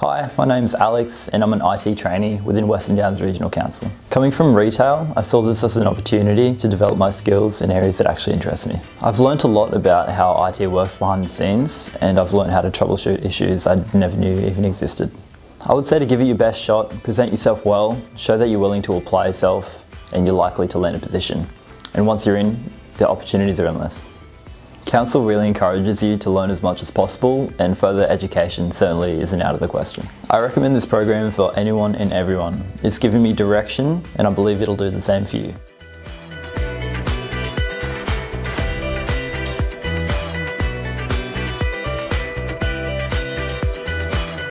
Hi, my name's Alex and I'm an IT trainee within Western Downs Regional Council. Coming from retail, I saw this as an opportunity to develop my skills in areas that actually interest me. I've learnt a lot about how IT works behind the scenes and I've learnt how to troubleshoot issues I never knew even existed. I would say to give it your best shot, present yourself well, show that you're willing to apply yourself and you're likely to land a position. And once you're in, the opportunities are endless. Council really encourages you to learn as much as possible and further education certainly isn't out of the question. I recommend this program for anyone and everyone. It's given me direction and I believe it'll do the same for you.